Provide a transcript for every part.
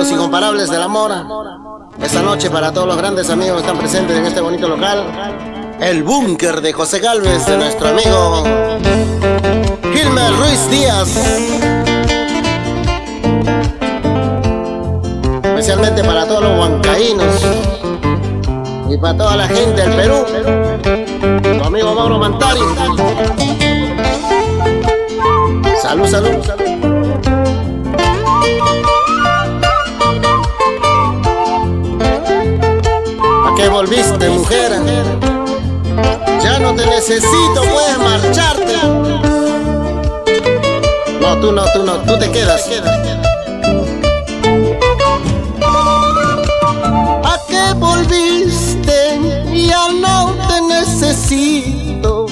los incomparables del amor. Esta noche para todos los grandes amigos que están presentes en este bonito local. El búnker de José Galvez, de nuestro amigo Gilmer Ruiz Díaz. Especialmente para todos los huancaínos y para toda la gente del Perú. Tu amigo Mauro Mantari. Volviste, mujer? Ya no te necesito, puedes marcharte. No, tú no, tú no, tú te quedas. ¿A qué volviste? Ya no te necesito.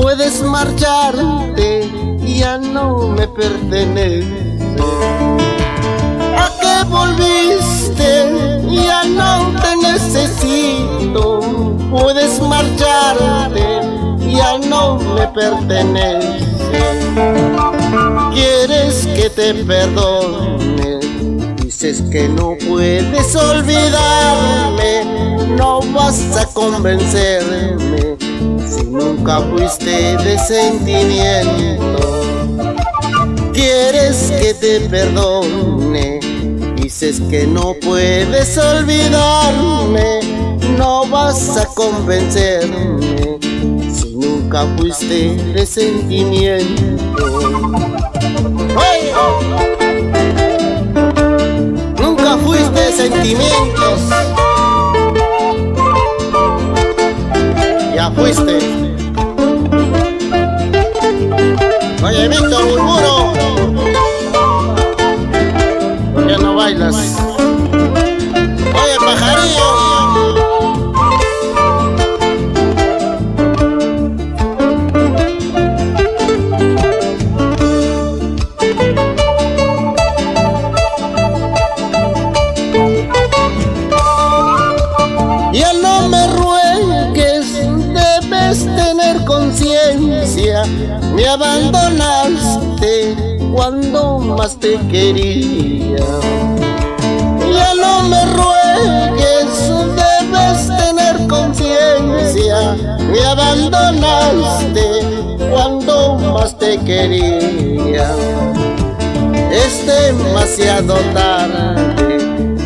Puedes marcharte, ya no me pertenece. ¿A qué volviste? Ya no te necesito. Puedes marcharte, ya no me pertenece. Quieres que te perdone, dices que no puedes olvidarme, no vas a convencerme si nunca fuiste de sentimiento. Quieres que te perdone, dices que no puedes olvidarme, no vas a convencerme si nunca fuiste de sentimiento. ¡Ay! Nunca fuiste de sentimientos. Ya fuiste. Oye, Víctor más te quería. Ya no me ruegues, debes tener conciencia. Me abandonaste cuando más te quería. Es demasiado tarde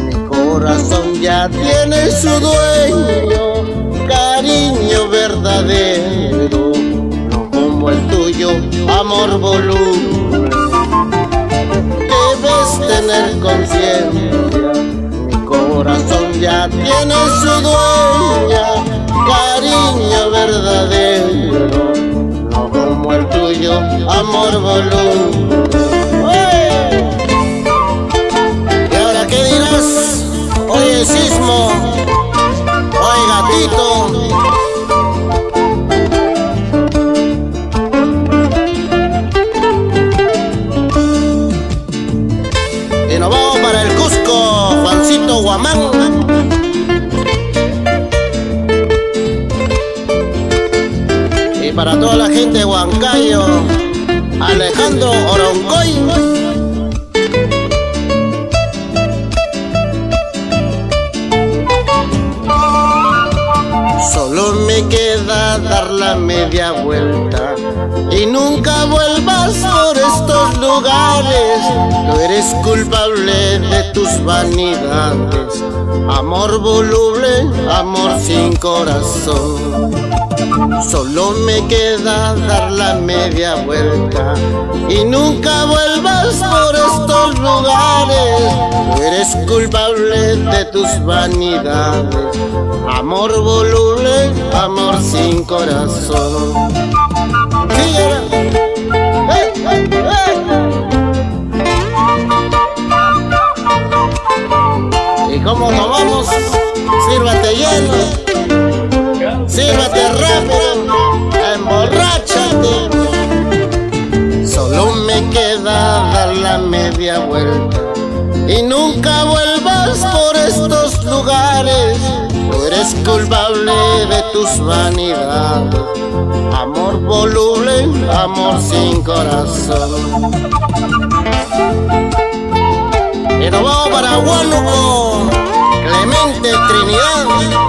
mi corazón ya tiene su dueño, cariño verdadero, no como el tuyo, amor voluble. Tener conciencia, mi corazón ya tiene su dueña, cariño verdadero, no como el tuyo, amor voluble. ¿Y ahora qué dirás? Oye, sismo. Oye, gatito. Y para toda la gente de Huancayo, Alejandro Oroncoy. Queda dar la media vuelta y nunca vuelvas por estos lugares. Tú eres culpable de tus vanidades. Amor voluble, amor sin corazón. Solo me queda dar la media vuelta y nunca vuelvas por estos lugares. Tú eres culpable de tus vanidades. Amor voluble, amor sin corazón. ¡Eh, eh, eh! ¿Y cómo nos vamos? Sírvate lleno, vuelta y nunca vuelvas por estos lugares. Tú eres culpable de tus vanidades. Amor voluble, amor sin corazón. Nos vamos para Huánuco, Clemente Trinidad.